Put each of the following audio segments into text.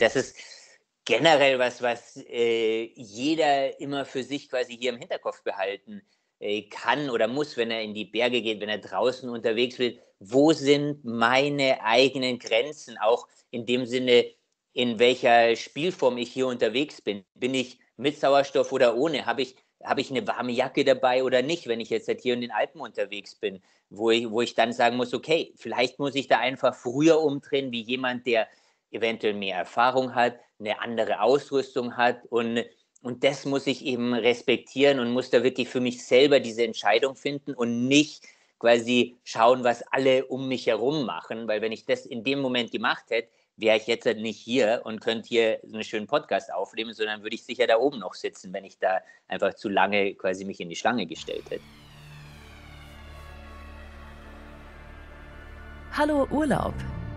das ist generell was, was äh, jeder immer für sich quasi hier im Hinterkopf behalten äh, kann oder muss, wenn er in die Berge geht, wenn er draußen unterwegs will. Wo sind meine eigenen Grenzen? Auch in dem Sinne, in welcher Spielform ich hier unterwegs bin. Bin ich mit Sauerstoff oder ohne? Habe ich, hab ich eine warme Jacke dabei oder nicht, wenn ich jetzt halt hier in den Alpen unterwegs bin? Wo ich, wo ich dann sagen muss, okay, vielleicht muss ich da einfach früher umdrehen, wie jemand, der eventuell mehr Erfahrung hat, eine andere Ausrüstung hat und und das muss ich eben respektieren und muss da wirklich für mich selber diese Entscheidung finden und nicht quasi schauen, was alle um mich herum machen, weil wenn ich das in dem Moment gemacht hätte, wäre ich jetzt halt nicht hier und könnte hier einen schönen Podcast aufnehmen, sondern würde ich sicher da oben noch sitzen, wenn ich da einfach zu lange quasi mich in die Schlange gestellt hätte. Hallo Urlaub,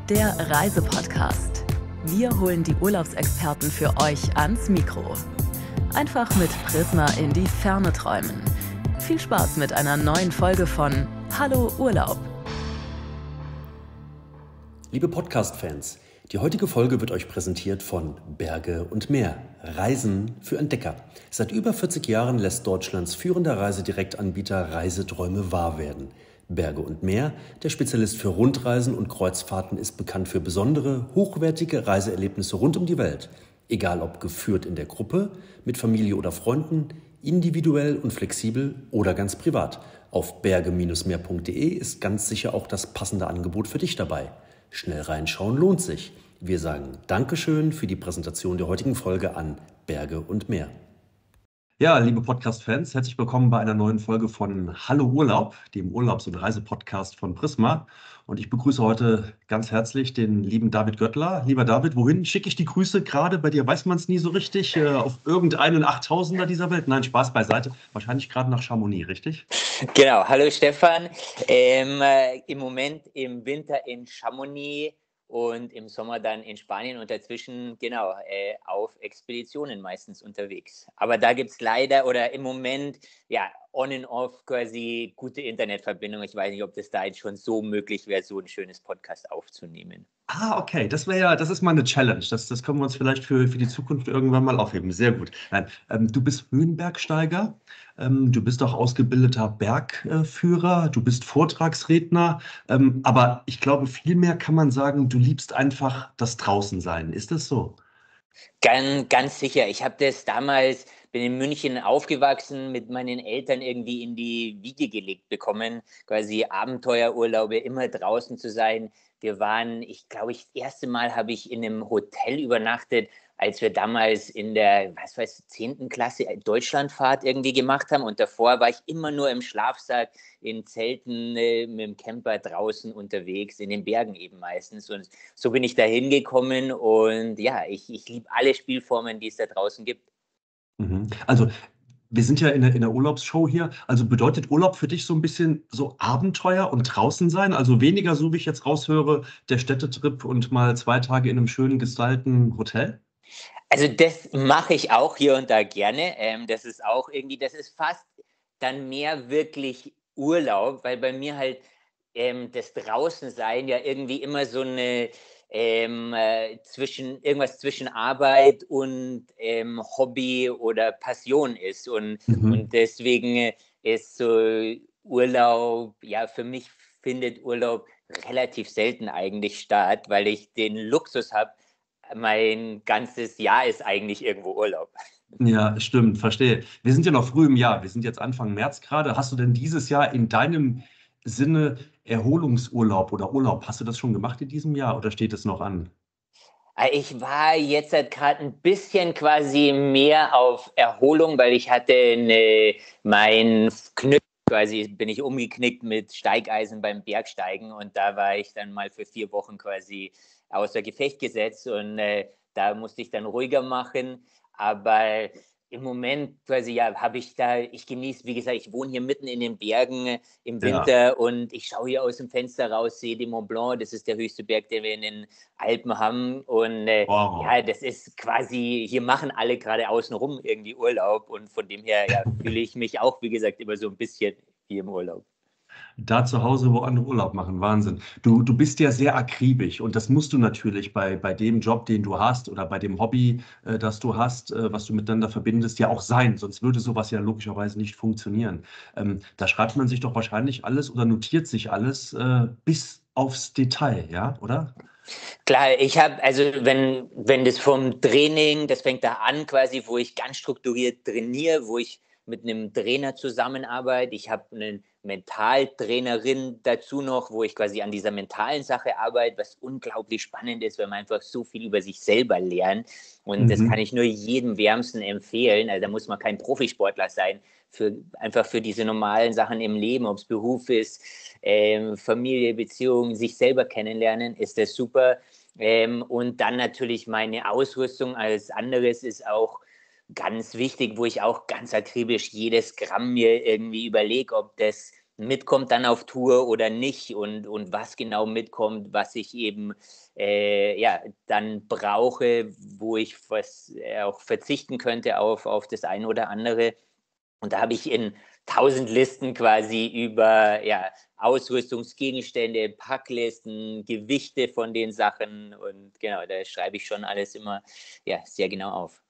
der Reisepodcast. Wir holen die Urlaubsexperten für euch ans Mikro. Einfach mit Prisma in die Ferne träumen. Viel Spaß mit einer neuen Folge von Hallo Urlaub. Liebe Podcast-Fans, die heutige Folge wird euch präsentiert von Berge und Meer. Reisen für Entdecker. Seit über 40 Jahren lässt Deutschlands führender Reisedirektanbieter Reiseträume wahr werden. Berge und Meer, der Spezialist für Rundreisen und Kreuzfahrten, ist bekannt für besondere, hochwertige Reiseerlebnisse rund um die Welt. Egal ob geführt in der Gruppe, mit Familie oder Freunden, individuell und flexibel oder ganz privat. Auf berge-meer.de ist ganz sicher auch das passende Angebot für dich dabei. Schnell reinschauen lohnt sich. Wir sagen Dankeschön für die Präsentation der heutigen Folge an Berge und Meer. Ja, liebe Podcast-Fans, herzlich willkommen bei einer neuen Folge von Hallo Urlaub, dem Urlaubs- und Reisepodcast von Prisma. Und ich begrüße heute ganz herzlich den lieben David Göttler. Lieber David, wohin schicke ich die Grüße? Gerade bei dir weiß man es nie so richtig. Äh, auf irgendeinen Achttausender dieser Welt? Nein, Spaß beiseite. Wahrscheinlich gerade nach Chamonix, richtig? Genau. Hallo Stefan. Ähm, äh, Im Moment im Winter in Chamonix und im Sommer dann in Spanien und dazwischen, genau, äh, auf Expeditionen meistens unterwegs. Aber da gibt es leider oder im Moment, ja, on and off quasi gute Internetverbindung. Ich weiß nicht, ob das da jetzt schon so möglich wäre, so ein schönes Podcast aufzunehmen. Ah, okay, das wäre ja, das ist mal eine Challenge. Das, das können wir uns vielleicht für, für die Zukunft irgendwann mal aufheben. Sehr gut. Nein, ähm, du bist Höhenbergsteiger, ähm, du bist auch ausgebildeter Bergführer, du bist Vortragsredner, ähm, aber ich glaube, viel mehr kann man sagen, du liebst einfach das Draußensein. Ist das so? Ganz, ganz sicher. Ich habe das damals, bin in München aufgewachsen, mit meinen Eltern irgendwie in die Wiege gelegt bekommen, quasi Abenteuerurlaube, immer draußen zu sein, wir waren, ich glaube, ich, das erste Mal habe ich in einem Hotel übernachtet, als wir damals in der, was weiß, 10. Klasse Deutschlandfahrt irgendwie gemacht haben. Und davor war ich immer nur im Schlafsack, in Zelten, äh, mit dem Camper draußen unterwegs, in den Bergen eben meistens. Und so bin ich da hingekommen. Und ja, ich, ich liebe alle Spielformen, die es da draußen gibt. Mhm. Also wir sind ja in der, in der Urlaubsshow hier. Also bedeutet Urlaub für dich so ein bisschen so Abenteuer und draußen sein? Also weniger, so wie ich jetzt raushöre, der Städtetrip und mal zwei Tage in einem schönen gestalten Hotel? Also das mache ich auch hier und da gerne. Ähm, das ist auch irgendwie, das ist fast dann mehr wirklich Urlaub, weil bei mir halt ähm, das Draußensein ja irgendwie immer so eine ähm, äh, zwischen irgendwas zwischen Arbeit und ähm, Hobby oder Passion ist. Und, mhm. und deswegen ist so Urlaub, ja, für mich findet Urlaub relativ selten eigentlich statt, weil ich den Luxus habe, mein ganzes Jahr ist eigentlich irgendwo Urlaub. Ja, stimmt, verstehe. Wir sind ja noch früh im Jahr. Wir sind jetzt Anfang März gerade. Hast du denn dieses Jahr in deinem Sinne Erholungsurlaub oder Urlaub, hast du das schon gemacht in diesem Jahr oder steht es noch an? Äh, ich war jetzt gerade ein bisschen quasi mehr auf Erholung, weil ich hatte eine, mein Knüppel quasi bin ich umgeknickt mit Steigeisen beim Bergsteigen und da war ich dann mal für vier Wochen quasi außer Gefecht gesetzt und äh, da musste ich dann ruhiger machen. Aber im Moment quasi ja, habe ich da, ich genieße, wie gesagt, ich wohne hier mitten in den Bergen äh, im Winter ja. und ich schaue hier aus dem Fenster raus, sehe den Mont Blanc, das ist der höchste Berg, den wir in den Alpen haben. Und äh, wow. ja, das ist quasi, hier machen alle gerade außenrum irgendwie Urlaub und von dem her ja, fühle ich mich auch, wie gesagt, immer so ein bisschen wie im Urlaub. Da zu Hause, wo andere Urlaub machen. Wahnsinn. Du, du bist ja sehr akribisch und das musst du natürlich bei, bei dem Job, den du hast oder bei dem Hobby, äh, das du hast, äh, was du miteinander verbindest, ja auch sein. Sonst würde sowas ja logischerweise nicht funktionieren. Ähm, da schreibt man sich doch wahrscheinlich alles oder notiert sich alles äh, bis aufs Detail, ja, oder? Klar, ich habe, also wenn, wenn das vom Training, das fängt da an quasi, wo ich ganz strukturiert trainiere, wo ich mit einem Trainer zusammenarbeite. Ich habe eine Mentaltrainerin dazu noch, wo ich quasi an dieser mentalen Sache arbeite, was unglaublich spannend ist, weil man einfach so viel über sich selber lernt. Und mhm. das kann ich nur jedem wärmsten empfehlen. Also da muss man kein Profisportler sein, für, einfach für diese normalen Sachen im Leben, ob es Beruf ist, ähm, Familie, Beziehungen, sich selber kennenlernen, ist das super. Ähm, und dann natürlich meine Ausrüstung als anderes ist auch ganz wichtig, wo ich auch ganz akribisch jedes Gramm mir irgendwie überlege, ob das mitkommt dann auf Tour oder nicht und, und was genau mitkommt, was ich eben äh, ja, dann brauche, wo ich was äh, auch verzichten könnte auf, auf das eine oder andere. Und da habe ich in tausend Listen quasi über ja, Ausrüstungsgegenstände, Packlisten, Gewichte von den Sachen und genau, da schreibe ich schon alles immer ja, sehr genau auf.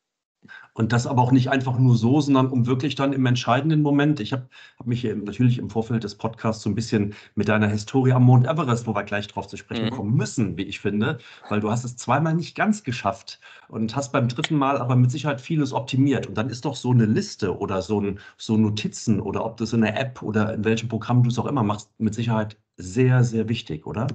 Und das aber auch nicht einfach nur so, sondern um wirklich dann im entscheidenden Moment. Ich habe hab mich natürlich im Vorfeld des Podcasts so ein bisschen mit deiner Historie am Mount Everest, wo wir gleich drauf zu sprechen mhm. kommen müssen, wie ich finde, weil du hast es zweimal nicht ganz geschafft und hast beim dritten Mal aber mit Sicherheit vieles optimiert. Und dann ist doch so eine Liste oder so, ein, so Notizen oder ob das in der App oder in welchem Programm du es auch immer machst, mit Sicherheit sehr, sehr wichtig, oder?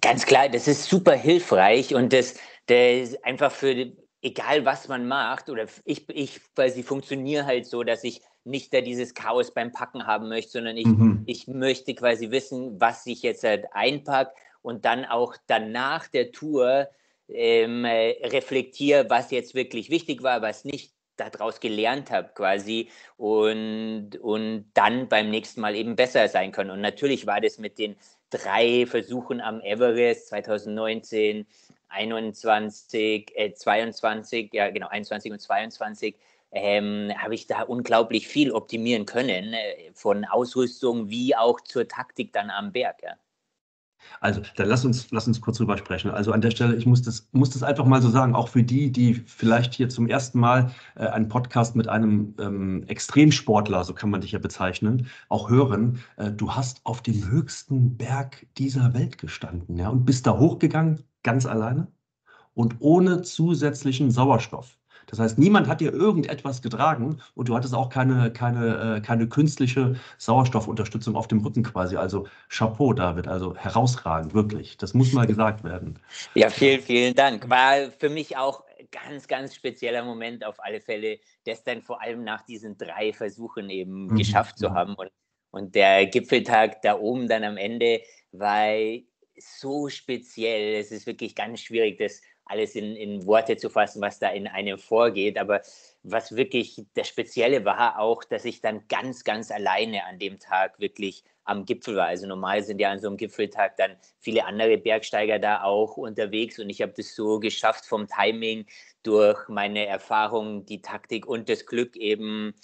Ganz klar, das ist super hilfreich und das, das einfach für die egal was man macht, oder ich, ich quasi funktioniere halt so, dass ich nicht da dieses Chaos beim Packen haben möchte, sondern ich, mhm. ich möchte quasi wissen, was ich jetzt halt einpacke und dann auch danach der Tour ähm, reflektiere, was jetzt wirklich wichtig war, was nicht daraus gelernt habe quasi und, und dann beim nächsten Mal eben besser sein können. Und natürlich war das mit den drei Versuchen am Everest 2019 21, äh, 22, ja genau, 21 und 22, ähm, habe ich da unglaublich viel optimieren können, äh, von Ausrüstung wie auch zur Taktik dann am Berg. Ja. Also, dann lass uns, lass uns kurz drüber sprechen. Also an der Stelle, ich muss das, muss das einfach mal so sagen, auch für die, die vielleicht hier zum ersten Mal äh, einen Podcast mit einem ähm, Extremsportler, so kann man dich ja bezeichnen, auch hören. Äh, du hast auf dem höchsten Berg dieser Welt gestanden, ja, und bist da hochgegangen, ganz alleine und ohne zusätzlichen Sauerstoff. Das heißt, niemand hat dir irgendetwas getragen und du hattest auch keine, keine, äh, keine künstliche Sauerstoffunterstützung auf dem Rücken quasi. Also Chapeau, David, also herausragend, wirklich. Das muss mal gesagt werden. Ja, vielen, vielen Dank. War für mich auch ganz, ganz spezieller Moment auf alle Fälle, das dann vor allem nach diesen drei Versuchen eben mhm. geschafft zu haben. Und, und der Gipfeltag da oben dann am Ende war so speziell. Es ist wirklich ganz schwierig, das alles in, in Worte zu fassen, was da in einem vorgeht. Aber was wirklich das Spezielle war, auch, dass ich dann ganz, ganz alleine an dem Tag wirklich am Gipfel war. Also normal sind ja an so einem Gipfeltag dann viele andere Bergsteiger da auch unterwegs und ich habe das so geschafft vom Timing durch meine Erfahrung, die Taktik und das Glück eben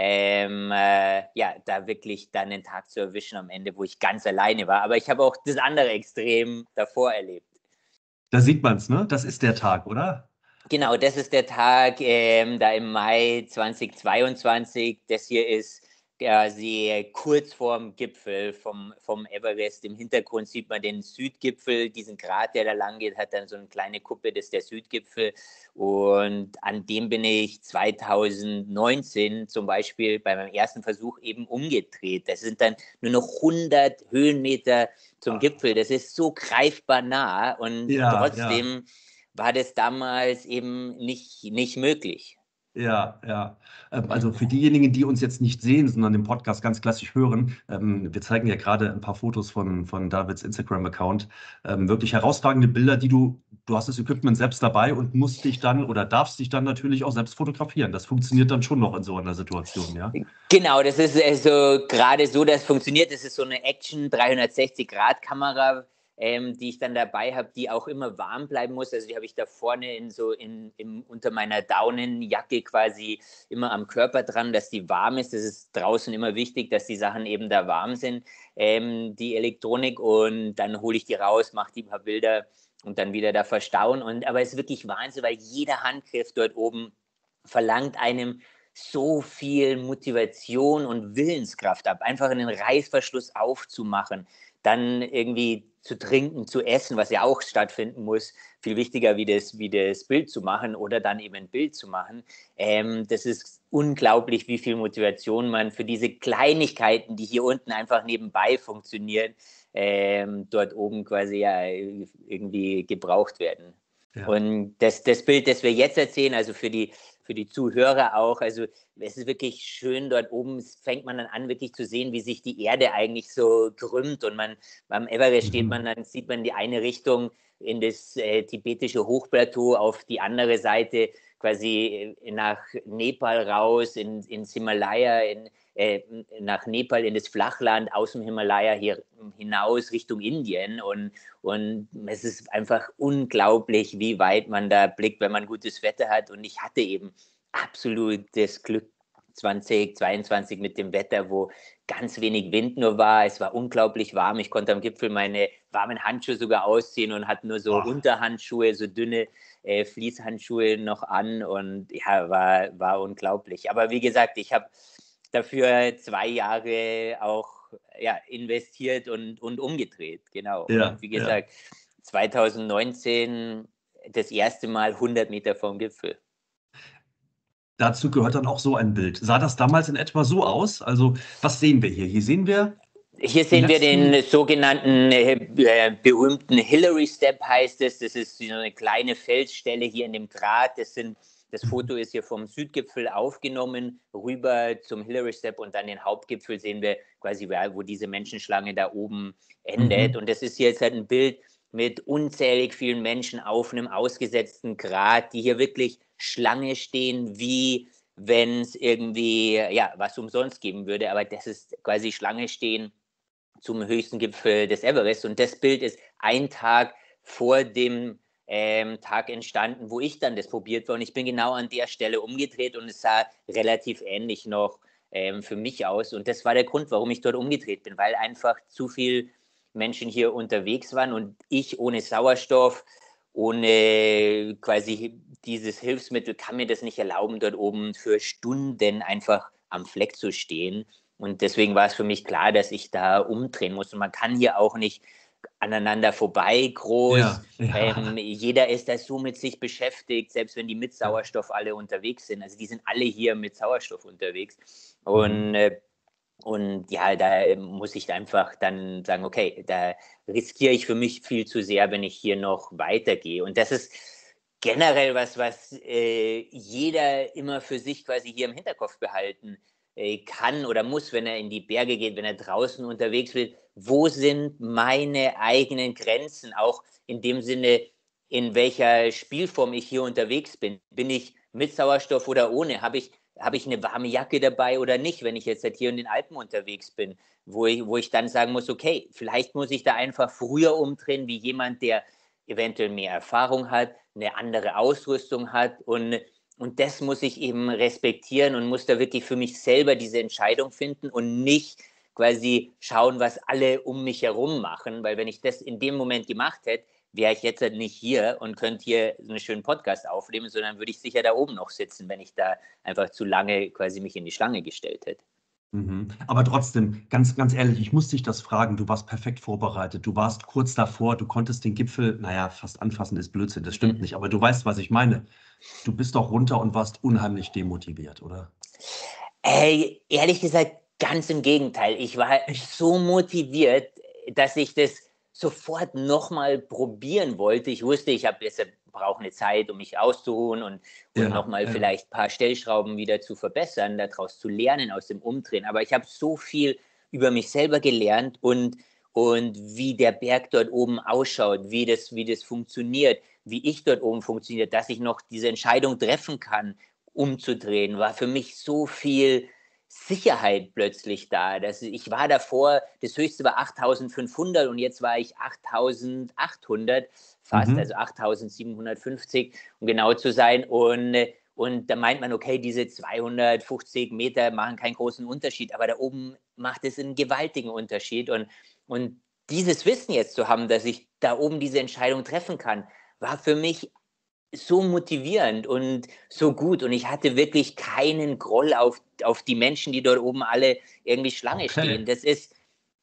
ähm, äh, ja, da wirklich dann den Tag zu erwischen am Ende, wo ich ganz alleine war. Aber ich habe auch das andere Extrem davor erlebt. Da sieht man es, ne? Das ist der Tag, oder? Genau, das ist der Tag ähm, da im Mai 2022. Das hier ist quasi kurz vorm Gipfel vom, vom Everest. Im Hintergrund sieht man den Südgipfel, diesen Grat, der da lang geht, hat dann so eine kleine Kuppe, das ist der Südgipfel. Und an dem bin ich 2019 zum Beispiel bei meinem ersten Versuch eben umgedreht. Das sind dann nur noch 100 Höhenmeter zum ah. Gipfel. Das ist so greifbar nah und ja, trotzdem ja. war das damals eben nicht, nicht möglich. Ja, ja. Ähm, also für diejenigen, die uns jetzt nicht sehen, sondern den Podcast ganz klassisch hören, ähm, wir zeigen ja gerade ein paar Fotos von, von Davids Instagram-Account. Ähm, wirklich herausragende Bilder, die du, du hast das Equipment selbst dabei und musst dich dann oder darfst dich dann natürlich auch selbst fotografieren. Das funktioniert dann schon noch in so einer Situation, ja? Genau, das ist also gerade so, das funktioniert. Das ist so eine Action 360-Grad-Kamera ähm, die ich dann dabei habe, die auch immer warm bleiben muss. Also die habe ich da vorne in so in, in, unter meiner Daunenjacke quasi immer am Körper dran, dass die warm ist. Das ist draußen immer wichtig, dass die Sachen eben da warm sind, ähm, die Elektronik. Und dann hole ich die raus, mache die paar Bilder und dann wieder da verstauen. Und aber es ist wirklich Wahnsinn, weil jeder Handgriff dort oben verlangt einem so viel Motivation und Willenskraft ab, einfach einen Reißverschluss aufzumachen, dann irgendwie zu trinken, zu essen, was ja auch stattfinden muss, viel wichtiger wie das, wie das Bild zu machen oder dann eben ein Bild zu machen. Ähm, das ist unglaublich, wie viel Motivation man für diese Kleinigkeiten, die hier unten einfach nebenbei funktionieren, ähm, dort oben quasi ja irgendwie gebraucht werden. Ja. Und das, das Bild, das wir jetzt erzählen, also für die für die Zuhörer auch. Also es ist wirklich schön, dort oben fängt man dann an, wirklich zu sehen, wie sich die Erde eigentlich so krümmt. Und man beim Everest steht mhm. man, dann sieht man die eine Richtung in das äh, tibetische Hochplateau, auf die andere Seite quasi äh, nach Nepal raus, in, ins Himalaya, in, äh, nach Nepal in das Flachland, aus dem Himalaya hier hinaus Richtung Indien. Und, und es ist einfach unglaublich, wie weit man da blickt, wenn man gutes Wetter hat. Und ich hatte eben absolutes Glück 2022 mit dem Wetter, wo ganz wenig Wind nur war. Es war unglaublich warm. Ich konnte am Gipfel meine warmen Handschuhe sogar ausziehen und hatte nur so Ach. Unterhandschuhe, so dünne äh, Fließhandschuhe noch an. Und ja, war, war unglaublich. Aber wie gesagt, ich habe dafür zwei Jahre auch ja, investiert und, und umgedreht. Genau. Ja, und wie gesagt, ja. 2019 das erste Mal 100 Meter vom Gipfel. Dazu gehört dann auch so ein Bild. Sah das damals in etwa so aus? Also, was sehen wir hier? Hier sehen wir. Hier sehen wir den sogenannten äh, berühmten Hillary Step, heißt es. Das ist so eine kleine Felsstelle hier in dem Grat. Das sind das mhm. Foto ist hier vom Südgipfel aufgenommen, rüber zum Hillary Step und dann den Hauptgipfel sehen wir quasi, wo diese Menschenschlange da oben endet. Mhm. Und das ist hier jetzt halt ein Bild mit unzählig vielen Menschen auf einem ausgesetzten Grat, die hier wirklich Schlange stehen, wie wenn es irgendwie ja was umsonst geben würde. Aber das ist quasi Schlange stehen zum höchsten Gipfel des Everest. Und das Bild ist ein Tag vor dem ähm, Tag entstanden, wo ich dann das probiert war. Und ich bin genau an der Stelle umgedreht und es sah relativ ähnlich noch ähm, für mich aus. Und das war der Grund, warum ich dort umgedreht bin, weil einfach zu viele Menschen hier unterwegs waren und ich ohne Sauerstoff, ohne quasi dieses Hilfsmittel, kann mir das nicht erlauben, dort oben für Stunden einfach am Fleck zu stehen. Und deswegen war es für mich klar, dass ich da umdrehen muss. Und man kann hier auch nicht aneinander vorbei groß. Ja, ja. Ähm, jeder ist da so mit sich beschäftigt, selbst wenn die mit Sauerstoff alle unterwegs sind. Also die sind alle hier mit Sauerstoff unterwegs. Und, mhm. äh, und ja, da muss ich einfach dann sagen, okay, da riskiere ich für mich viel zu sehr, wenn ich hier noch weitergehe. Und das ist generell was, was äh, jeder immer für sich quasi hier im Hinterkopf behalten äh, kann oder muss, wenn er in die Berge geht, wenn er draußen unterwegs will. Wo sind meine eigenen Grenzen? Auch in dem Sinne, in welcher Spielform ich hier unterwegs bin. Bin ich mit Sauerstoff oder ohne? Habe ich, habe ich eine warme Jacke dabei oder nicht, wenn ich jetzt halt hier in den Alpen unterwegs bin? Wo ich, wo ich dann sagen muss, okay, vielleicht muss ich da einfach früher umdrehen, wie jemand, der eventuell mehr Erfahrung hat, eine andere Ausrüstung hat und und das muss ich eben respektieren und muss da wirklich für mich selber diese Entscheidung finden und nicht quasi schauen, was alle um mich herum machen. Weil wenn ich das in dem Moment gemacht hätte, wäre ich jetzt nicht hier und könnte hier einen schönen Podcast aufnehmen, sondern würde ich sicher da oben noch sitzen, wenn ich da einfach zu lange quasi mich in die Schlange gestellt hätte. Mhm. Aber trotzdem, ganz, ganz ehrlich, ich muss dich das fragen. Du warst perfekt vorbereitet. Du warst kurz davor, du konntest den Gipfel, naja, fast anfassen ist Blödsinn, das stimmt mhm. nicht, aber du weißt, was ich meine. Du bist doch runter und warst unheimlich demotiviert, oder? Ey, ehrlich gesagt, ganz im Gegenteil. Ich war so motiviert, dass ich das sofort nochmal probieren wollte. Ich wusste, ich habe jetzt brauche eine Zeit, um mich auszuruhen und, und ja, nochmal ja. vielleicht ein paar Stellschrauben wieder zu verbessern, daraus zu lernen aus dem Umdrehen. Aber ich habe so viel über mich selber gelernt und, und wie der Berg dort oben ausschaut, wie das, wie das funktioniert, wie ich dort oben funktioniert, dass ich noch diese Entscheidung treffen kann, umzudrehen, war für mich so viel Sicherheit plötzlich da. Das, ich war davor, das höchste war 8500 und jetzt war ich 8800 fast, mhm. also 8750, um genau zu sein. Und, und da meint man, okay, diese 250 Meter machen keinen großen Unterschied, aber da oben macht es einen gewaltigen Unterschied. Und, und dieses Wissen jetzt zu haben, dass ich da oben diese Entscheidung treffen kann, war für mich so motivierend und so gut. Und ich hatte wirklich keinen Groll auf, auf die Menschen, die dort oben alle irgendwie Schlange okay. stehen. Das ist,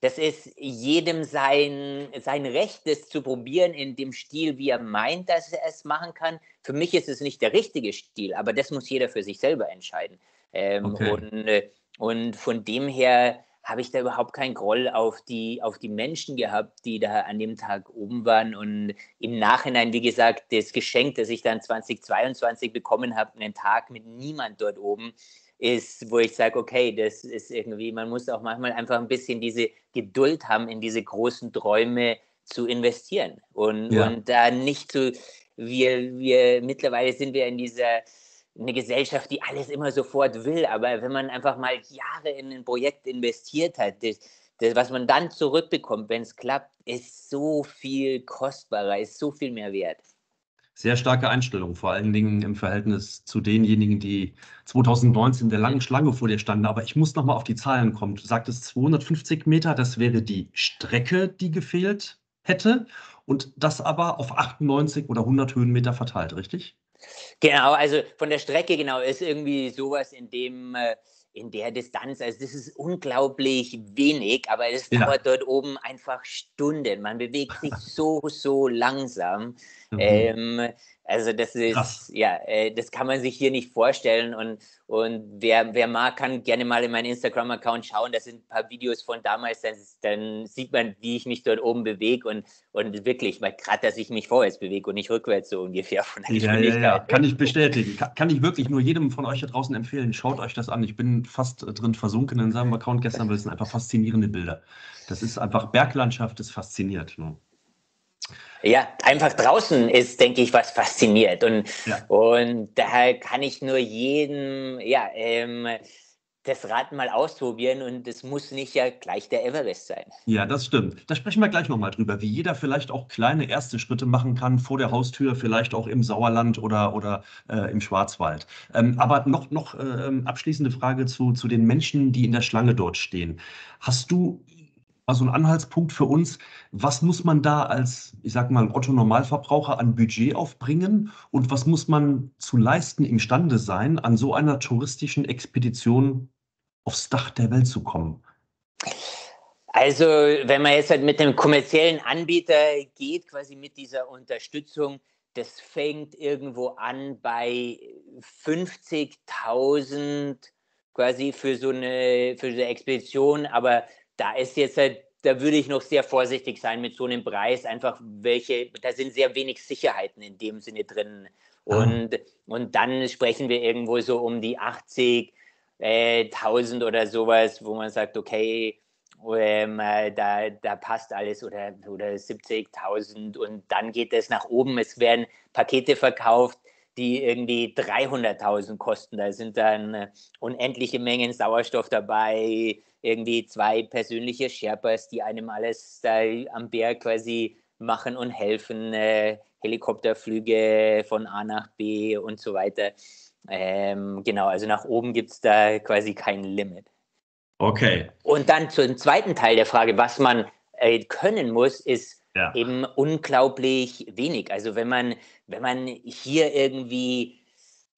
das ist jedem sein, sein Recht, das zu probieren in dem Stil, wie er meint, dass er es machen kann. Für mich ist es nicht der richtige Stil, aber das muss jeder für sich selber entscheiden. Ähm, okay. und, äh, und von dem her habe ich da überhaupt keinen Groll auf die, auf die Menschen gehabt, die da an dem Tag oben waren. Und im Nachhinein, wie gesagt, das Geschenk, das ich dann 2022 bekommen habe, einen Tag mit niemand dort oben, ist, wo ich sage, okay, das ist irgendwie, man muss auch manchmal einfach ein bisschen diese Geduld haben, in diese großen Träume zu investieren und, ja. und da nicht zu, wir, wir, mittlerweile sind wir in dieser eine Gesellschaft, die alles immer sofort will. Aber wenn man einfach mal Jahre in ein Projekt investiert hat, das, das, was man dann zurückbekommt, wenn es klappt, ist so viel kostbarer, ist so viel mehr wert. Sehr starke Einstellung, vor allen Dingen im Verhältnis zu denjenigen, die 2019 der langen Schlange vor dir standen. Aber ich muss nochmal auf die Zahlen kommen. Du sagtest 250 Meter, das wäre die Strecke, die gefehlt hätte. Und das aber auf 98 oder 100 Höhenmeter verteilt, richtig? Genau, also von der Strecke, genau, ist irgendwie sowas in dem, äh, in der Distanz. Also das ist unglaublich wenig, aber es ja. dauert dort oben einfach Stunden. Man bewegt sich so, so langsam. Mhm. Ähm, also das ist, Krass. ja, äh, das kann man sich hier nicht vorstellen. Und, und wer, wer mag, kann gerne mal in meinen Instagram-Account schauen. Das sind ein paar Videos von damals. Dann, dann sieht man, wie ich mich dort oben bewege. Und, und wirklich, gerade, dass ich mich vorwärts bewege und nicht rückwärts so ungefähr von der ja, ja, ja, kann ich bestätigen. Kann, kann, ich wirklich nur jedem von euch da draußen empfehlen. Schaut euch das an. Ich bin fast drin versunken in seinem Account gestern, weil es sind einfach faszinierende Bilder. Das ist einfach Berglandschaft, das fasziniert. Ne? Ja, einfach draußen ist, denke ich, was fasziniert. Und, ja. und daher kann ich nur jedem, ja, ähm, das Rad mal ausprobieren und es muss nicht ja gleich der Everest sein. Ja, das stimmt. Da sprechen wir gleich nochmal drüber, wie jeder vielleicht auch kleine erste Schritte machen kann vor der Haustür, vielleicht auch im Sauerland oder, oder äh, im Schwarzwald. Ähm, aber noch, noch äh, abschließende Frage zu, zu den Menschen, die in der Schlange dort stehen. Hast du also ein Anhaltspunkt für uns, was muss man da als, ich sag mal, Otto-Normalverbraucher an Budget aufbringen? Und was muss man zu leisten imstande sein, an so einer touristischen Expedition aufs Dach der Welt zu kommen? Also, wenn man jetzt halt mit dem kommerziellen Anbieter geht, quasi mit dieser Unterstützung, das fängt irgendwo an bei 50.000 quasi für so eine, für eine Expedition, aber da ist jetzt halt, da würde ich noch sehr vorsichtig sein mit so einem Preis, einfach welche, da sind sehr wenig Sicherheiten in dem Sinne drin. Ah. Und, und dann sprechen wir irgendwo so um die 80.000 äh, oder sowas, wo man sagt, okay, ähm, äh, da, da passt alles oder, oder 70.000 und dann geht es nach oben. Es werden Pakete verkauft, die irgendwie 300.000 kosten. Da sind dann äh, unendliche Mengen Sauerstoff dabei, irgendwie zwei persönliche Sherpas, die einem alles da am Berg quasi machen und helfen, äh, Helikopterflüge von A nach B und so weiter. Ähm, genau, also nach oben gibt es da quasi kein Limit. Okay. Und dann zum zweiten Teil der Frage, was man äh, können muss, ist ja. eben unglaublich wenig. Also wenn man, wenn man hier irgendwie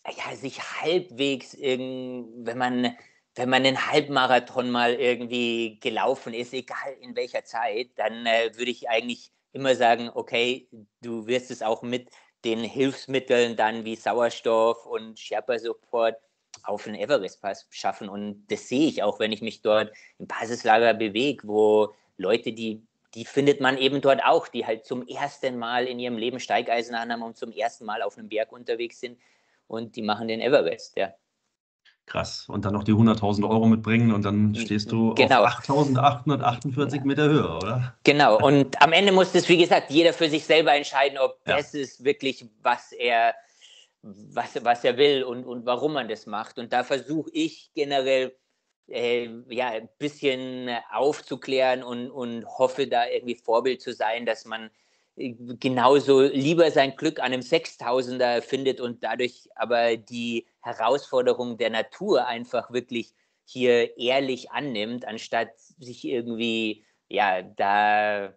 ja, sich halbwegs, wenn man, wenn man einen Halbmarathon mal irgendwie gelaufen ist, egal in welcher Zeit, dann äh, würde ich eigentlich immer sagen, okay, du wirst es auch mit den Hilfsmitteln dann wie Sauerstoff und Sherpa-Support auf den Everest-Pass schaffen. Und das sehe ich auch, wenn ich mich dort im Basislager bewege, wo Leute, die die findet man eben dort auch, die halt zum ersten Mal in ihrem Leben Steigeisen anhaben und zum ersten Mal auf einem Berg unterwegs sind und die machen den Everest, ja. Krass. Und dann noch die 100.000 Euro mitbringen und dann stehst du genau. auf 8.848 ja. Meter Höhe, oder? Genau. Und am Ende muss das, wie gesagt, jeder für sich selber entscheiden, ob ja. das ist wirklich, was er, was, was er will und, und warum man das macht. Und da versuche ich generell äh, ja, ein bisschen aufzuklären und, und hoffe da irgendwie Vorbild zu sein, dass man äh, genauso lieber sein Glück an einem Sechstausender findet und dadurch aber die Herausforderung der Natur einfach wirklich hier ehrlich annimmt, anstatt sich irgendwie ja da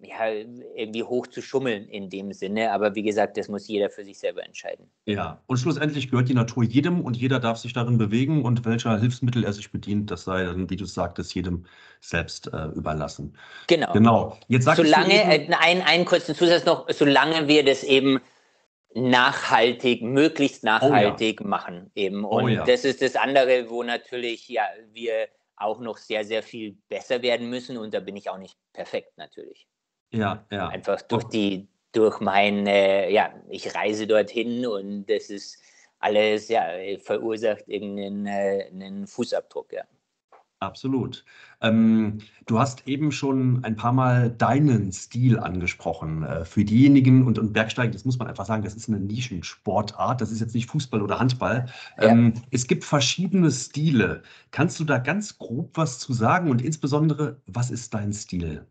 ja, irgendwie hoch zu schummeln in dem Sinne. Aber wie gesagt, das muss jeder für sich selber entscheiden. Ja, und schlussendlich gehört die Natur jedem und jeder darf sich darin bewegen und welcher Hilfsmittel er sich bedient, das sei dann, wie du sagtest, jedem selbst äh, überlassen. Genau. Genau. Jetzt solange, eben, äh, ein, einen kurzen Zusatz noch, solange wir das eben nachhaltig, möglichst nachhaltig oh ja. machen eben. Oh und oh ja. das ist das andere, wo natürlich ja wir auch noch sehr, sehr viel besser werden müssen und da bin ich auch nicht perfekt natürlich. Ja, ja. Einfach durch die, durch meine, ja, ich reise dorthin und das ist alles, ja, verursacht irgendeinen äh, Fußabdruck, ja. Absolut. Ähm, du hast eben schon ein paar Mal deinen Stil angesprochen. Äh, für diejenigen und, und Bergsteigen, das muss man einfach sagen, das ist eine Nischensportart. Das ist jetzt nicht Fußball oder Handball. Ähm, ja. Es gibt verschiedene Stile. Kannst du da ganz grob was zu sagen und insbesondere, was ist dein Stil?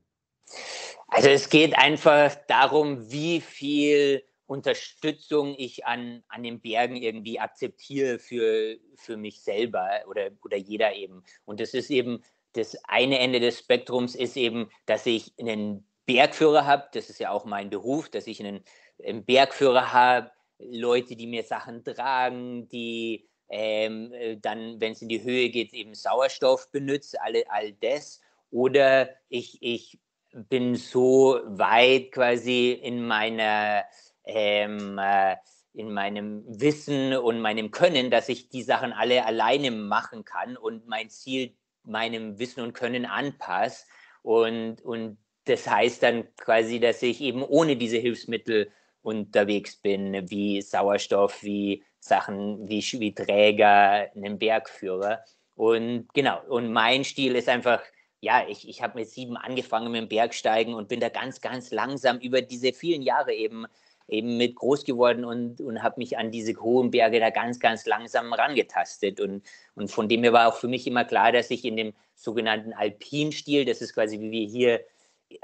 Also es geht einfach darum, wie viel Unterstützung ich an, an den Bergen irgendwie akzeptiere für, für mich selber oder, oder jeder eben. Und das ist eben, das eine Ende des Spektrums ist eben, dass ich einen Bergführer habe, das ist ja auch mein Beruf, dass ich einen, einen Bergführer habe, Leute, die mir Sachen tragen, die ähm, dann, wenn es in die Höhe geht, eben Sauerstoff benutzt, alle, all das. Oder ich, ich bin so weit quasi in meiner ähm, äh, in meinem Wissen und meinem Können, dass ich die Sachen alle alleine machen kann. Und mein Ziel meinem Wissen und Können anpasse. Und, und das heißt dann quasi, dass ich eben ohne diese Hilfsmittel unterwegs bin, wie Sauerstoff, wie Sachen wie, wie Träger, einen Bergführer. Und genau, und mein Stil ist einfach ja, ich, ich habe mit sieben angefangen mit dem Bergsteigen und bin da ganz, ganz langsam über diese vielen Jahre eben, eben mit groß geworden und, und habe mich an diese hohen Berge da ganz, ganz langsam rangetastet. Und, und von dem her war auch für mich immer klar, dass ich in dem sogenannten Alpinstil, das ist quasi wie wir hier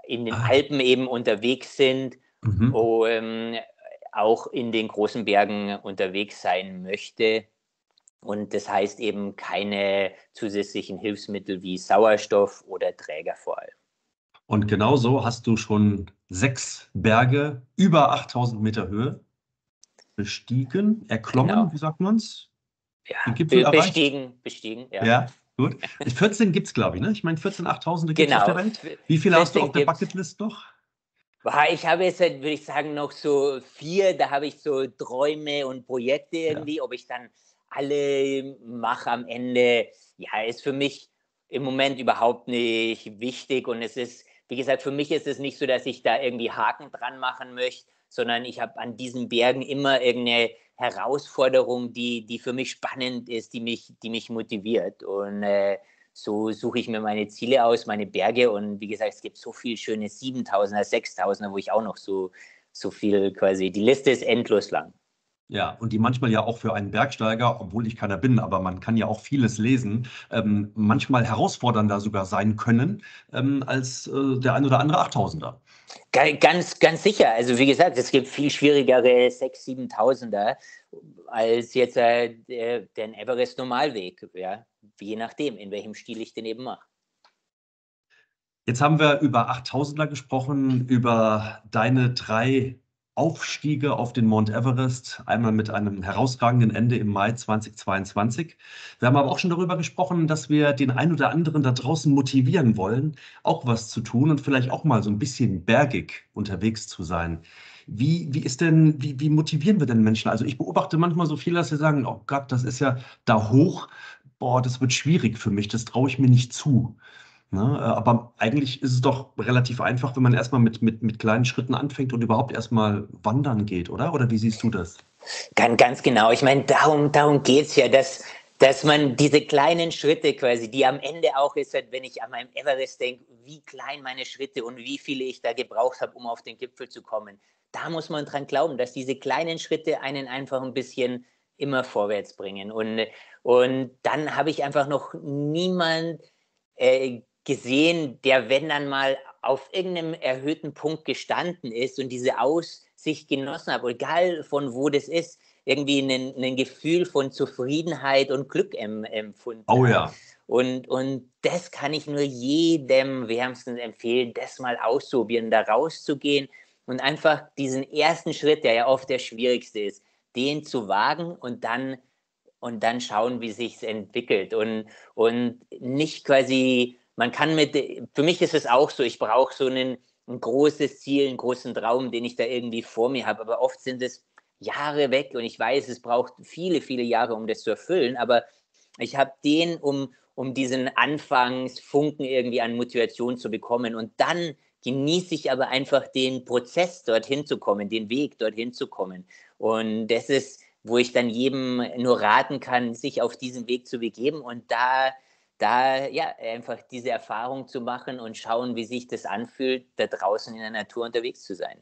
in den ah. Alpen eben unterwegs sind, mhm. um, ähm, auch in den großen Bergen unterwegs sein möchte. Und das heißt eben keine zusätzlichen Hilfsmittel wie Sauerstoff oder Träger vor allem. Und genauso hast du schon sechs Berge über 8000 Meter Höhe bestiegen, erklommen, genau. wie sagt man es? Ja, bestiegen, bestiegen, ja. Ja, gut. 14 gibt es, glaube ich, ne? Ich meine, 14 8000er gibt es auf der genau. Welt. Wie viele hast du auf der Bucketlist noch? Ich habe jetzt, würde ich sagen, noch so vier. Da habe ich so Träume und Projekte irgendwie. Ja. Ob ich dann alle mache am Ende, ja, ist für mich im Moment überhaupt nicht wichtig. Und es ist, wie gesagt, für mich ist es nicht so, dass ich da irgendwie Haken dran machen möchte, sondern ich habe an diesen Bergen immer irgendeine Herausforderung, die, die für mich spannend ist, die mich, die mich motiviert. Und äh, so suche ich mir meine Ziele aus, meine Berge. Und wie gesagt, es gibt so viele schöne 7000er, 6000er, wo ich auch noch so, so viel quasi, die Liste ist endlos lang. Ja, und die manchmal ja auch für einen Bergsteiger, obwohl ich keiner bin, aber man kann ja auch vieles lesen, ähm, manchmal herausfordernder sogar sein können ähm, als äh, der ein oder andere 8000er. Ganz, ganz sicher. Also wie gesagt, es gibt viel schwierigere 6.000, 7.000er als jetzt äh, der Everest Normalweg. Ja? Je nachdem, in welchem Stil ich den eben mache. Jetzt haben wir über 8000er gesprochen, über deine drei Aufstiege auf den Mount Everest, einmal mit einem herausragenden Ende im Mai 2022. Wir haben aber auch schon darüber gesprochen, dass wir den einen oder anderen da draußen motivieren wollen, auch was zu tun und vielleicht auch mal so ein bisschen bergig unterwegs zu sein. Wie, wie ist denn, wie, wie motivieren wir denn Menschen? Also ich beobachte manchmal so viel, dass sie sagen, oh Gott, das ist ja da hoch, boah, das wird schwierig für mich, das traue ich mir nicht zu. Ne? Äh, aber eigentlich ist es doch relativ einfach, wenn man erstmal mit, mit, mit kleinen Schritten anfängt und überhaupt erstmal wandern geht, oder? Oder wie siehst du das? Ganz, ganz genau. Ich meine, darum, darum geht es ja, dass, dass man diese kleinen Schritte quasi, die am Ende auch ist, wenn ich an meinem Everest denke, wie klein meine Schritte und wie viele ich da gebraucht habe, um auf den Gipfel zu kommen. Da muss man dran glauben, dass diese kleinen Schritte einen einfach ein bisschen immer vorwärts bringen. Und, und dann habe ich einfach noch niemand äh, gesehen, der, wenn dann mal auf irgendeinem erhöhten Punkt gestanden ist und diese Aussicht genossen hat, egal von wo das ist, irgendwie ein, ein Gefühl von Zufriedenheit und Glück empfunden. Oh ja. Und, und das kann ich nur jedem wärmstens empfehlen, das mal auszuprobieren, da rauszugehen und einfach diesen ersten Schritt, der ja oft der schwierigste ist, den zu wagen und dann und dann schauen, wie sich entwickelt und und nicht quasi man kann mit für mich ist es auch so, ich brauche so einen, ein großes Ziel, einen großen Traum, den ich da irgendwie vor mir habe, aber oft sind es Jahre weg und ich weiß, es braucht viele, viele Jahre, um das zu erfüllen, aber ich habe den, um, um diesen Anfangsfunken irgendwie an Motivation zu bekommen. Und dann genieße ich aber einfach den Prozess, dorthin zu kommen, den Weg, dorthin zu kommen. Und das ist, wo ich dann jedem nur raten kann, sich auf diesen Weg zu begeben. Und da, da ja, einfach diese Erfahrung zu machen und schauen, wie sich das anfühlt, da draußen in der Natur unterwegs zu sein.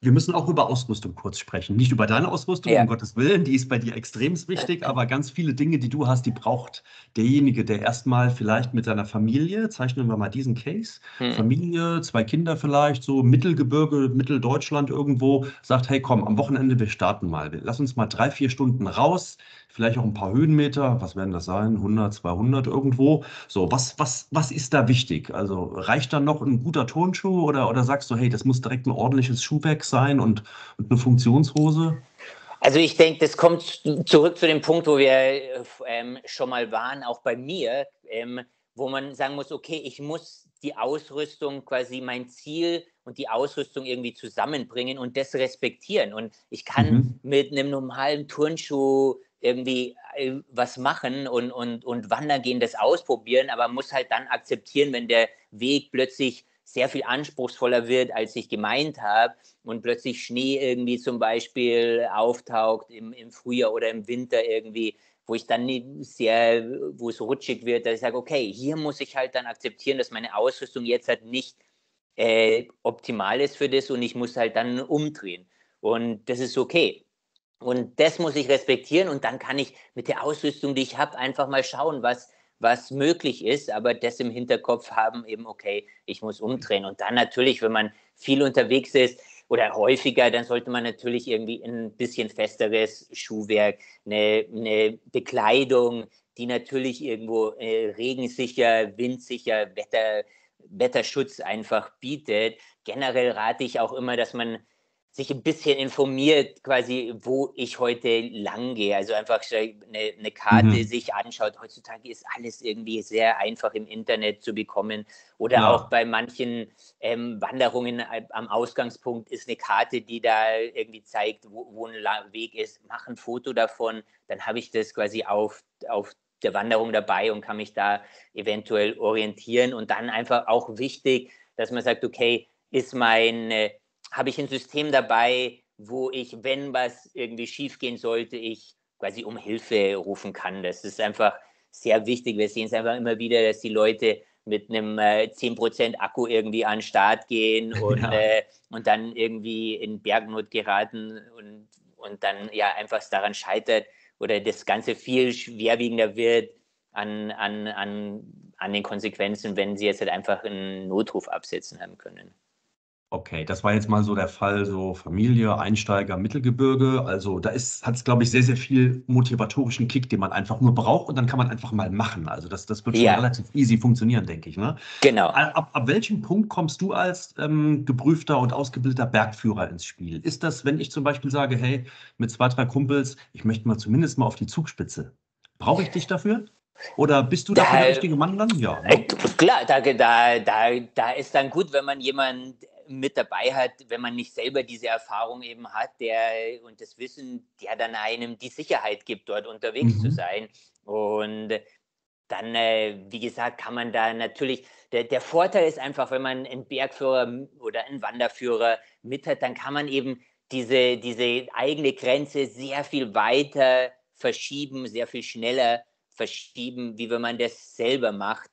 Wir müssen auch über Ausrüstung kurz sprechen. Nicht über deine Ausrüstung, ja. um Gottes Willen, die ist bei dir extrem wichtig, aber ganz viele Dinge, die du hast, die braucht derjenige, der erstmal vielleicht mit seiner Familie, zeichnen wir mal diesen Case, hm. Familie, zwei Kinder vielleicht, so Mittelgebirge, Mitteldeutschland irgendwo, sagt, hey komm, am Wochenende, wir starten mal. Lass uns mal drei, vier Stunden raus, vielleicht auch ein paar Höhenmeter, was werden das sein, 100, 200 irgendwo. So, was, was, was ist da wichtig? Also reicht dann noch ein guter Turnschuh oder, oder sagst du, hey, das muss direkt ein ordentliches Schuhwerk sein und, und eine Funktionshose? Also ich denke, das kommt zurück zu dem Punkt, wo wir ähm, schon mal waren, auch bei mir, ähm, wo man sagen muss, okay, ich muss die Ausrüstung quasi mein Ziel und die Ausrüstung irgendwie zusammenbringen und das respektieren. Und ich kann mhm. mit einem normalen Turnschuh irgendwie äh, was machen und, und, und wandern gehen, das ausprobieren, aber muss halt dann akzeptieren, wenn der Weg plötzlich sehr viel anspruchsvoller wird, als ich gemeint habe und plötzlich Schnee irgendwie zum Beispiel auftaucht im, im Frühjahr oder im Winter irgendwie, wo ich dann sehr, wo es rutschig wird, dass ich sage, okay, hier muss ich halt dann akzeptieren, dass meine Ausrüstung jetzt halt nicht äh, optimal ist für das und ich muss halt dann umdrehen. Und das ist okay. Und das muss ich respektieren und dann kann ich mit der Ausrüstung, die ich habe, einfach mal schauen, was, was möglich ist, aber das im Hinterkopf haben, eben, okay, ich muss umdrehen. Und dann natürlich, wenn man viel unterwegs ist oder häufiger, dann sollte man natürlich irgendwie ein bisschen festeres Schuhwerk, eine, eine Bekleidung, die natürlich irgendwo äh, regensicher, windsicher, Wetter, Wetterschutz einfach bietet. Generell rate ich auch immer, dass man sich ein bisschen informiert, quasi, wo ich heute lang gehe. Also einfach eine, eine Karte mhm. sich anschaut. Heutzutage ist alles irgendwie sehr einfach im Internet zu bekommen. Oder ja. auch bei manchen ähm, Wanderungen am Ausgangspunkt ist eine Karte, die da irgendwie zeigt, wo, wo ein Weg ist. Mach ein Foto davon, dann habe ich das quasi auf, auf der Wanderung dabei und kann mich da eventuell orientieren. Und dann einfach auch wichtig, dass man sagt, okay, ist mein habe ich ein System dabei, wo ich, wenn was irgendwie schiefgehen sollte, ich quasi um Hilfe rufen kann. Das ist einfach sehr wichtig. Wir sehen es einfach immer wieder, dass die Leute mit einem äh, 10% Akku irgendwie an den Start gehen und, ja. äh, und dann irgendwie in Bergnot geraten und, und dann ja einfach daran scheitert oder das Ganze viel schwerwiegender wird an, an, an, an den Konsequenzen, wenn sie jetzt halt einfach einen Notruf absetzen haben können. Okay, das war jetzt mal so der Fall, so Familie, Einsteiger, Mittelgebirge. Also da ist, hat es, glaube ich, sehr, sehr viel motivatorischen Kick, den man einfach nur braucht und dann kann man einfach mal machen. Also das, das wird schon ja. relativ easy funktionieren, denke ich. Ne? Genau. Ab, ab welchem Punkt kommst du als ähm, geprüfter und ausgebildeter Bergführer ins Spiel? Ist das, wenn ich zum Beispiel sage, hey, mit zwei, drei Kumpels, ich möchte mal zumindest mal auf die Zugspitze. Brauche ich dich dafür? Oder bist du da, der richtige Mann dann? Ja. Ne? Klar, da, da, da, da ist dann gut, wenn man jemanden mit dabei hat, wenn man nicht selber diese Erfahrung eben hat, der und das Wissen, der dann einem die Sicherheit gibt, dort unterwegs mhm. zu sein. Und dann, äh, wie gesagt, kann man da natürlich, der, der Vorteil ist einfach, wenn man einen Bergführer oder einen Wanderführer mit hat, dann kann man eben diese, diese eigene Grenze sehr viel weiter verschieben, sehr viel schneller verschieben, wie wenn man das selber macht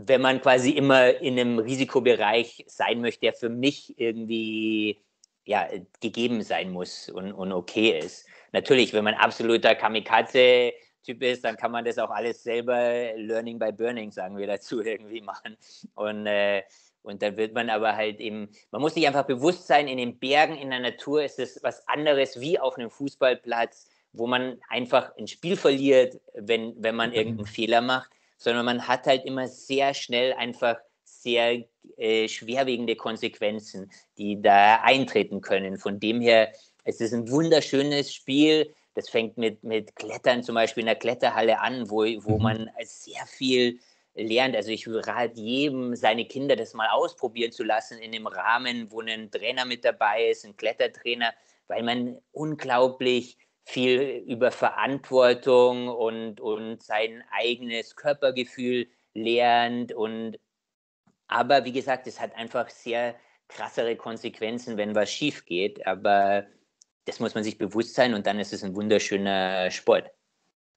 wenn man quasi immer in einem Risikobereich sein möchte, der für mich irgendwie ja, gegeben sein muss und, und okay ist. Natürlich, wenn man absoluter Kamikaze-Typ ist, dann kann man das auch alles selber Learning by Burning, sagen wir dazu, irgendwie machen. Und, äh, und dann wird man aber halt eben, man muss sich einfach bewusst sein, in den Bergen, in der Natur ist es was anderes wie auf einem Fußballplatz, wo man einfach ein Spiel verliert, wenn, wenn man irgendeinen Fehler macht, sondern man hat halt immer sehr schnell einfach sehr äh, schwerwiegende Konsequenzen, die da eintreten können. Von dem her, es ist ein wunderschönes Spiel. Das fängt mit, mit Klettern zum Beispiel in der Kletterhalle an, wo, wo mhm. man sehr viel lernt. Also ich rate jedem, seine Kinder das mal ausprobieren zu lassen in dem Rahmen, wo ein Trainer mit dabei ist, ein Klettertrainer, weil man unglaublich viel über Verantwortung und, und sein eigenes Körpergefühl lernt und aber wie gesagt, es hat einfach sehr krassere Konsequenzen, wenn was schief geht. Aber das muss man sich bewusst sein und dann ist es ein wunderschöner Sport.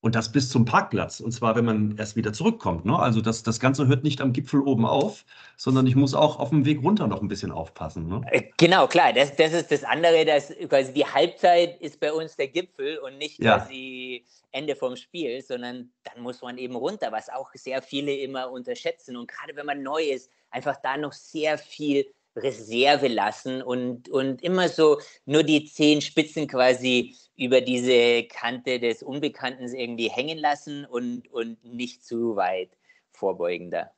Und das bis zum Parkplatz. Und zwar, wenn man erst wieder zurückkommt. Ne? Also das, das Ganze hört nicht am Gipfel oben auf, sondern ich muss auch auf dem Weg runter noch ein bisschen aufpassen. Ne? Äh, genau, klar. Das, das ist das andere, dass quasi die Halbzeit ist bei uns der Gipfel und nicht ja. quasi Ende vom Spiel, sondern dann muss man eben runter, was auch sehr viele immer unterschätzen. Und gerade wenn man neu ist, einfach da noch sehr viel Reserve lassen und, und immer so nur die zehn Spitzen quasi über diese Kante des Unbekannten irgendwie hängen lassen und, und nicht zu weit vorbeugender.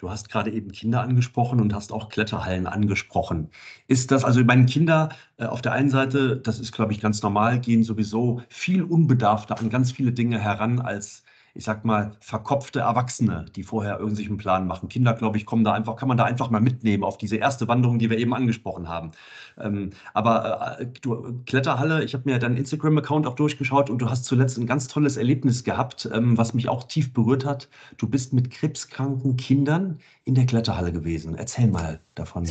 Du hast gerade eben Kinder angesprochen und hast auch Kletterhallen angesprochen. Ist das, also meine Kinder äh, auf der einen Seite, das ist, glaube ich, ganz normal, gehen sowieso viel unbedarfter an ganz viele Dinge heran als ich sag mal, verkopfte Erwachsene, die vorher irgendwie einen Plan machen. Kinder, glaube ich, kommen da einfach, kann man da einfach mal mitnehmen auf diese erste Wanderung, die wir eben angesprochen haben. Ähm, aber äh, du, Kletterhalle, ich habe mir deinen Instagram-Account auch durchgeschaut und du hast zuletzt ein ganz tolles Erlebnis gehabt, ähm, was mich auch tief berührt hat. Du bist mit krebskranken Kindern in der Kletterhalle gewesen. Erzähl mal davon.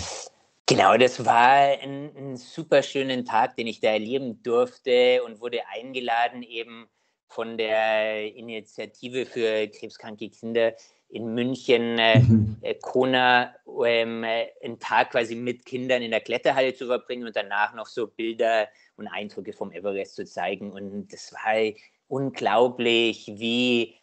Genau, das war ein, ein super schönen Tag, den ich da erleben durfte und wurde eingeladen, eben von der Initiative für krebskranke Kinder in München, äh, mhm. äh, Kona, ähm, äh, einen Tag quasi mit Kindern in der Kletterhalle zu verbringen und danach noch so Bilder und Eindrücke vom Everest zu zeigen. Und das war unglaublich, wie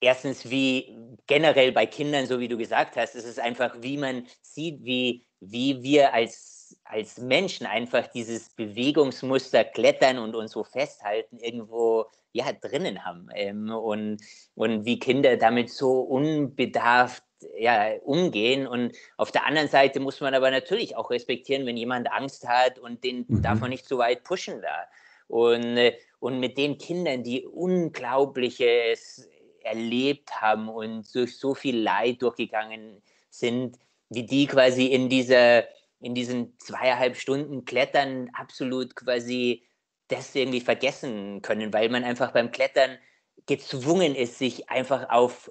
erstens, wie generell bei Kindern, so wie du gesagt hast, es ist einfach, wie man sieht, wie, wie wir als, als Menschen einfach dieses Bewegungsmuster klettern und uns so festhalten, irgendwo ja, drinnen haben ähm, und, und wie Kinder damit so unbedarft ja, umgehen. Und auf der anderen Seite muss man aber natürlich auch respektieren, wenn jemand Angst hat und den mhm. darf man nicht so weit pushen da. Und, äh, und mit den Kindern, die Unglaubliches erlebt haben und durch so viel Leid durchgegangen sind, wie die quasi in dieser in diesen zweieinhalb Stunden Klettern absolut quasi das irgendwie vergessen können, weil man einfach beim Klettern gezwungen ist, sich einfach auf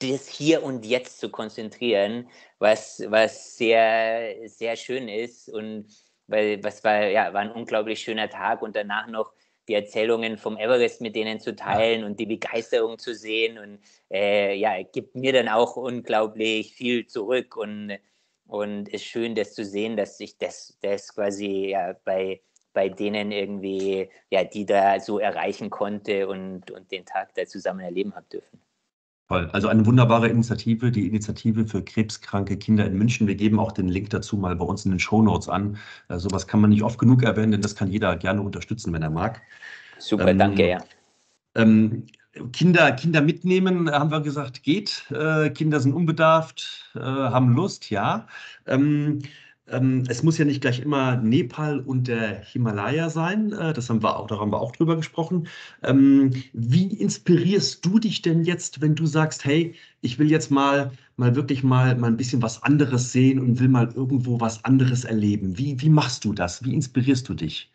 das Hier und Jetzt zu konzentrieren, was, was sehr, sehr schön ist. Und weil was war, ja, war ein unglaublich schöner Tag und danach noch die Erzählungen vom Everest mit denen zu teilen und die Begeisterung zu sehen. Und äh, ja, gibt mir dann auch unglaublich viel zurück und, und ist schön, das zu sehen, dass sich das, das quasi ja, bei bei denen irgendwie, ja, die da so erreichen konnte und, und den Tag da zusammen erleben habe dürfen. Toll. Also eine wunderbare Initiative, die Initiative für krebskranke Kinder in München. Wir geben auch den Link dazu mal bei uns in den Show Notes an. Äh, sowas kann man nicht oft genug erwähnen, denn das kann jeder gerne unterstützen, wenn er mag. Super, ähm, danke, ja. Ähm, Kinder, Kinder mitnehmen, haben wir gesagt, geht. Äh, Kinder sind unbedarft, äh, haben Lust, ja. Ähm, ähm, es muss ja nicht gleich immer Nepal und der Himalaya sein. Äh, das haben wir auch, da haben wir auch drüber gesprochen. Ähm, wie inspirierst du dich denn jetzt, wenn du sagst, hey, ich will jetzt mal, mal wirklich mal, mal ein bisschen was anderes sehen und will mal irgendwo was anderes erleben? Wie, wie machst du das? Wie inspirierst du dich?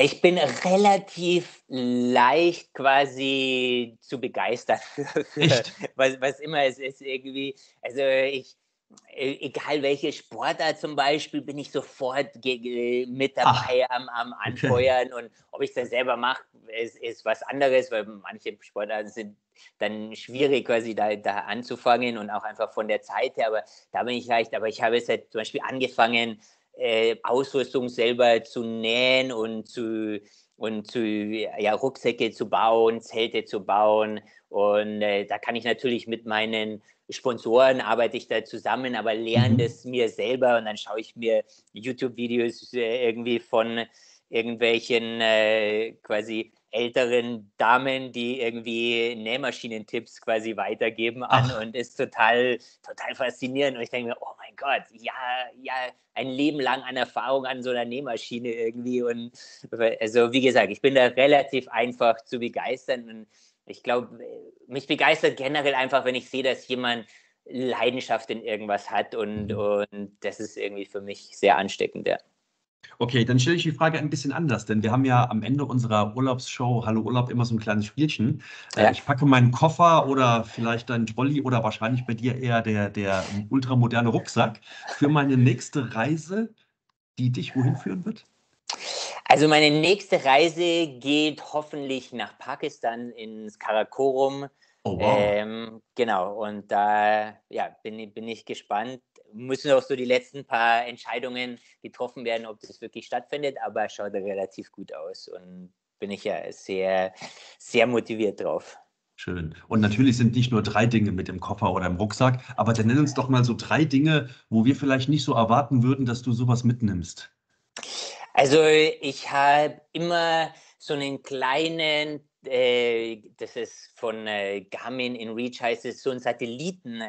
Ich bin relativ leicht quasi zu begeistern was, was immer es ist irgendwie. Also ich, äh, egal welche Sportart zum Beispiel, bin ich sofort mit dabei am, am Anfeuern. Und ob ich es dann selber mache, ist, ist was anderes, weil manche Sportarten sind dann schwierig, quasi da, da anzufangen und auch einfach von der Zeit her. Aber da bin ich leicht. Aber ich habe jetzt halt zum Beispiel angefangen, äh, Ausrüstung selber zu nähen und zu und zu ja, Rucksäcke zu bauen, Zelte zu bauen. Und äh, da kann ich natürlich mit meinen Sponsoren arbeite ich da zusammen, aber lerne mhm. das mir selber und dann schaue ich mir YouTube-Videos äh, irgendwie von irgendwelchen äh, quasi älteren Damen, die irgendwie Nähmaschinentipps quasi weitergeben an Ach. und ist total, total faszinierend. Und ich denke mir, oh mein Gott, ja, ja, ein Leben lang an Erfahrung an so einer Nähmaschine irgendwie. Und also wie gesagt, ich bin da relativ einfach zu begeistern. Und ich glaube, mich begeistert generell einfach, wenn ich sehe, dass jemand Leidenschaft in irgendwas hat und, mhm. und das ist irgendwie für mich sehr ansteckend, ja. Okay, dann stelle ich die Frage ein bisschen anders, denn wir haben ja am Ende unserer Urlaubsshow Hallo Urlaub immer so ein kleines Spielchen. Äh, ja. Ich packe meinen Koffer oder vielleicht deinen Trolley oder wahrscheinlich bei dir eher der, der ultramoderne Rucksack für meine nächste Reise, die dich wohin führen wird? Also meine nächste Reise geht hoffentlich nach Pakistan ins Karakorum. Oh, wow. Ähm, genau, und da ja, bin, bin ich gespannt müssen auch so die letzten paar Entscheidungen getroffen werden, ob das wirklich stattfindet, aber schaut relativ gut aus und bin ich ja sehr, sehr motiviert drauf. Schön. Und natürlich sind nicht nur drei Dinge mit im Koffer oder im Rucksack, aber dann nenn uns doch mal so drei Dinge, wo wir vielleicht nicht so erwarten würden, dass du sowas mitnimmst. Also ich habe immer so einen kleinen, äh, das ist von äh, Garmin in Reach heißt es, so ein Satelliten.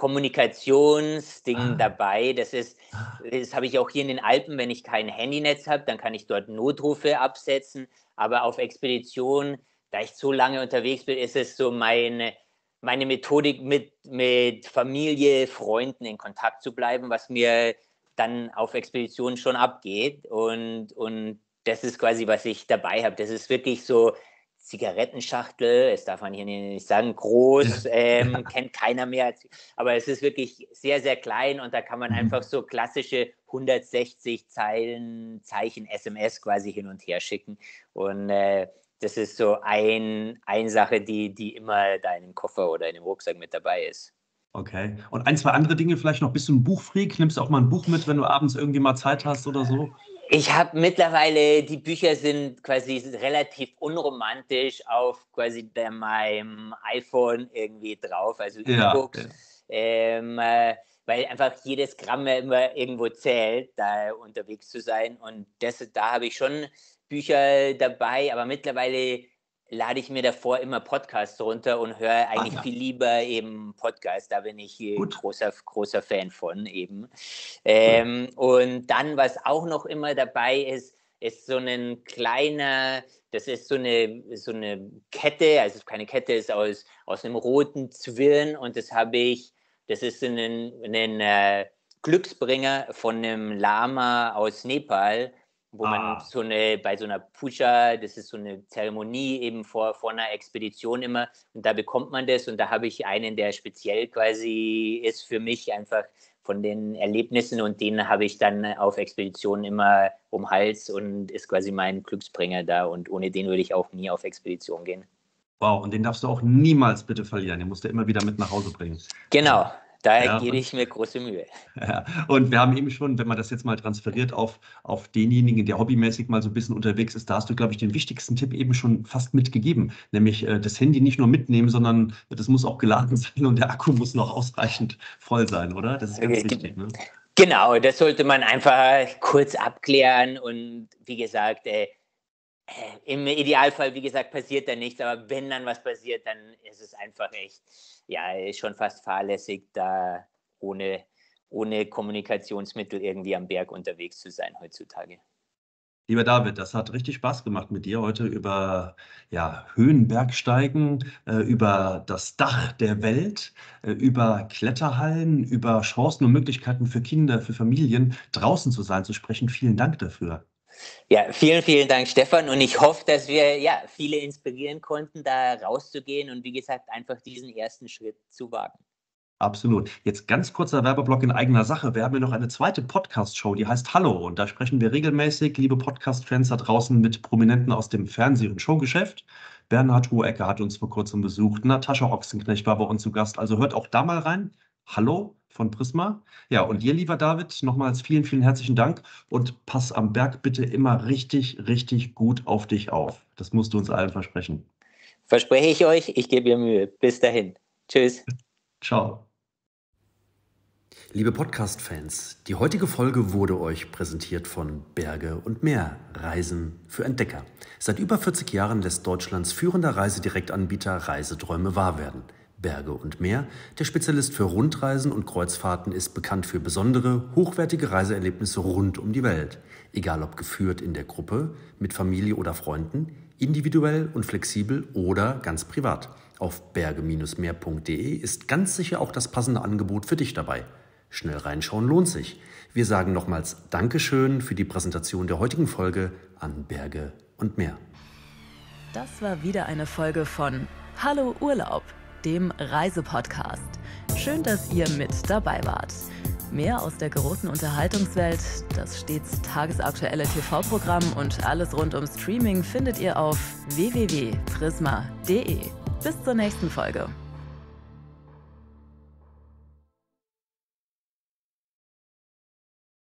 Kommunikationsding ah. dabei. Das ist, ah. das habe ich auch hier in den Alpen, wenn ich kein Handynetz habe, dann kann ich dort Notrufe absetzen. Aber auf Expedition, da ich so lange unterwegs bin, ist es so meine, meine Methodik, mit, mit Familie, Freunden in Kontakt zu bleiben, was mir dann auf Expedition schon abgeht. Und, und das ist quasi, was ich dabei habe. Das ist wirklich so Zigarettenschachtel, das darf man hier nicht sagen, groß, ähm, kennt keiner mehr. Aber es ist wirklich sehr, sehr klein und da kann man mhm. einfach so klassische 160 Zeilen, Zeichen SMS quasi hin und her schicken. Und äh, das ist so ein, eine Sache, die, die immer da in dem Koffer oder in dem Rucksack mit dabei ist. Okay. Und ein, zwei andere Dinge vielleicht noch. Bist du ein Buchfreak? Nimmst du auch mal ein Buch mit, wenn du abends irgendwie mal Zeit hast oder so? Ich habe mittlerweile, die Bücher sind quasi relativ unromantisch auf quasi der, meinem iPhone irgendwie drauf, also E-Books. Ja, ähm, äh, weil einfach jedes Gramm immer irgendwo zählt, da unterwegs zu sein. Und das, da habe ich schon Bücher dabei, aber mittlerweile lade ich mir davor immer Podcasts runter und höre eigentlich Ach, viel lieber eben Podcasts. Da bin ich großer, großer Fan von eben. Ähm, ja. Und dann, was auch noch immer dabei ist, ist so ein kleiner, das ist so eine, so eine Kette, also keine Kette, ist aus, aus einem roten Zwirn und das habe ich, das ist ein, ein äh, Glücksbringer von einem Lama aus Nepal wo ah. man so eine, bei so einer Puja, das ist so eine Zeremonie eben vor, vor einer Expedition immer, und da bekommt man das und da habe ich einen, der speziell quasi ist für mich einfach von den Erlebnissen und den habe ich dann auf Expeditionen immer um Hals und ist quasi mein Glücksbringer da und ohne den würde ich auch nie auf Expedition gehen. Wow, und den darfst du auch niemals bitte verlieren, den musst du immer wieder mit nach Hause bringen. Genau, da ja, gebe ich mir große Mühe. Ja, und wir haben eben schon, wenn man das jetzt mal transferiert auf, auf denjenigen, der hobbymäßig mal so ein bisschen unterwegs ist, da hast du, glaube ich, den wichtigsten Tipp eben schon fast mitgegeben. Nämlich äh, das Handy nicht nur mitnehmen, sondern das muss auch geladen sein und der Akku muss noch ausreichend voll sein, oder? Das ist ganz okay. wichtig. Ne? Genau, das sollte man einfach kurz abklären und wie gesagt, äh, Im Idealfall, wie gesagt, passiert da nichts, aber wenn dann was passiert, dann ist es einfach echt, ja, schon fast fahrlässig, da ohne, ohne Kommunikationsmittel irgendwie am Berg unterwegs zu sein heutzutage. Lieber David, das hat richtig Spaß gemacht mit dir heute über ja, Höhenbergsteigen, äh, über das Dach der Welt, äh, über Kletterhallen, über Chancen und Möglichkeiten für Kinder, für Familien, draußen zu sein, zu sprechen. Vielen Dank dafür. Ja, vielen, vielen Dank, Stefan. Und ich hoffe, dass wir ja, viele inspirieren konnten, da rauszugehen und wie gesagt, einfach diesen ersten Schritt zu wagen. Absolut. Jetzt ganz kurzer Werbeblock in eigener Sache. Wir haben ja noch eine zweite Podcast-Show, die heißt Hallo. Und da sprechen wir regelmäßig, liebe Podcast-Fans da draußen, mit Prominenten aus dem Fernseh- und Showgeschäft. Bernhard Hohecker hat uns vor kurzem besucht. Natascha Ochsenknecht war bei uns zu Gast. Also hört auch da mal rein. Hallo von Prisma. Ja, und dir, lieber David, nochmals vielen, vielen herzlichen Dank und pass am Berg bitte immer richtig, richtig gut auf dich auf. Das musst du uns allen versprechen. Verspreche ich euch, ich gebe mir Mühe. Bis dahin. Tschüss. Ciao. Liebe Podcast-Fans, die heutige Folge wurde euch präsentiert von Berge und Meer, Reisen für Entdecker. Seit über 40 Jahren lässt Deutschlands führender Reisedirektanbieter Reiseträume wahr werden. Berge und Meer, der Spezialist für Rundreisen und Kreuzfahrten, ist bekannt für besondere, hochwertige Reiseerlebnisse rund um die Welt. Egal ob geführt in der Gruppe, mit Familie oder Freunden, individuell und flexibel oder ganz privat. Auf berge-meer.de ist ganz sicher auch das passende Angebot für dich dabei. Schnell reinschauen lohnt sich. Wir sagen nochmals Dankeschön für die Präsentation der heutigen Folge an Berge und Meer. Das war wieder eine Folge von Hallo Urlaub, dem Reisepodcast. Schön, dass ihr mit dabei wart. Mehr aus der großen Unterhaltungswelt, das stets tagesaktuelle TV-Programm und alles rund um Streaming findet ihr auf www.prisma.de. Bis zur nächsten Folge.